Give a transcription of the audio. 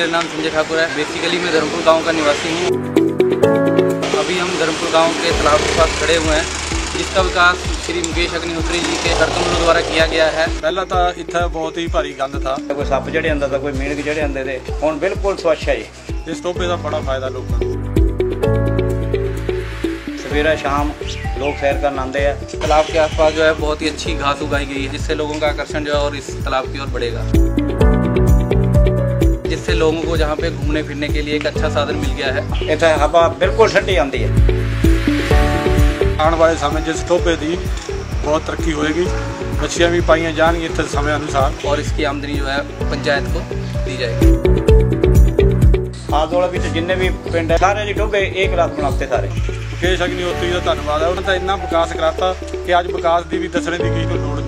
मेरा नाम संजय ठाकुर है। बेसिकली मैं धर्मपुर गाँव का निवासी हूँ। अभी हम धर्मपुर गाँव के तालाब के पास खड़े हुए हैं। इसका विकास श्री मुकेश अग्निहोत्री जी के कर्तव्य द्वारा किया गया है। पहला तो इतना बहुत ही भारी गंद था। कोई सप्प जड़े आंदा था कोई मेणक जड़े आते थे हम बिल्कुल स्वच्छ है इस टोपे का बड़ा फ़ायदा लोग सवेरा शाम लोग सैर कर आते हैं तालाब के आसपास जो है बहुत ही अच्छी घास उगाई गई है जिससे लोगों का आकर्षण जो है और इस तालाब की ओर बढ़ेगा। लोगों को जहाँ पे घूमने फिरने के लिए एक अच्छा साधन मिल गया है ਇੱਥੇ ਹਵਾ ਬਿਲਕੁਲ ਠੰਡੀ ਆਉਂਦੀ ਹੈ ਆਉਣ ਵਾਲੇ ਸਮੇਂ 'ਚ ਇਸ ਟੋਪੇ ਦੀ ਬਹੁਤ ਤਰੱਕੀ ਹੋਏਗੀ ਮੱਛੀਆਂ ਵੀ ਪਾਈਆਂ ਜਾਣਗੀਆਂ ਇੱਥੇ ਸਮੇਂ ਅਨੁਸਾਰ और इसकी आमदनी जो है पंचायत को दी जाएगी ਆਲੇ ਦੁਆਲੇ ਵਿੱਚ ਜਿੰਨੇ ਵੀ ਪਿੰਡ ਹੈ ਸਾਰੇ ਜੀ ਡੋਬੇ ਇੱਕ ਰਾਤ ਬਣਾਤੇ ਸਾਰੇ ਮੁਕੇਸ਼ ਅਗਨੀਹੋਤਰੀ ਦਾ ਧੰਨਵਾਦ ਹੈ ਉਹਨਾਂ ਤਾਂ ਇੰਨਾ ਵਿਕਾਸ ਕਰਾਤਾ ਕਿ ਅੱਜ ਵਿਕਾਸ ਦੀ ਵੀ ਦੱਸਣੇ ਦੀ ਕਿਸੇ ਨੂੰ ਲੋੜ